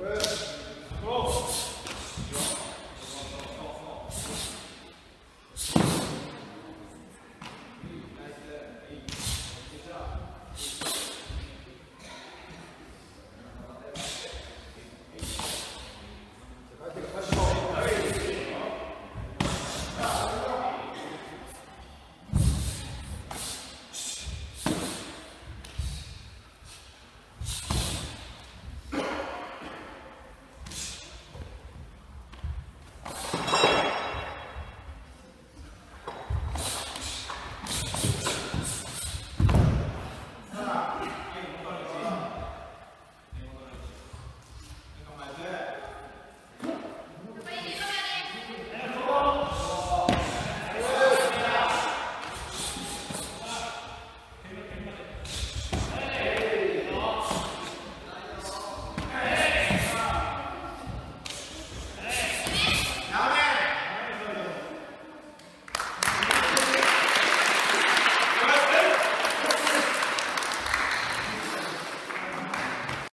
これ。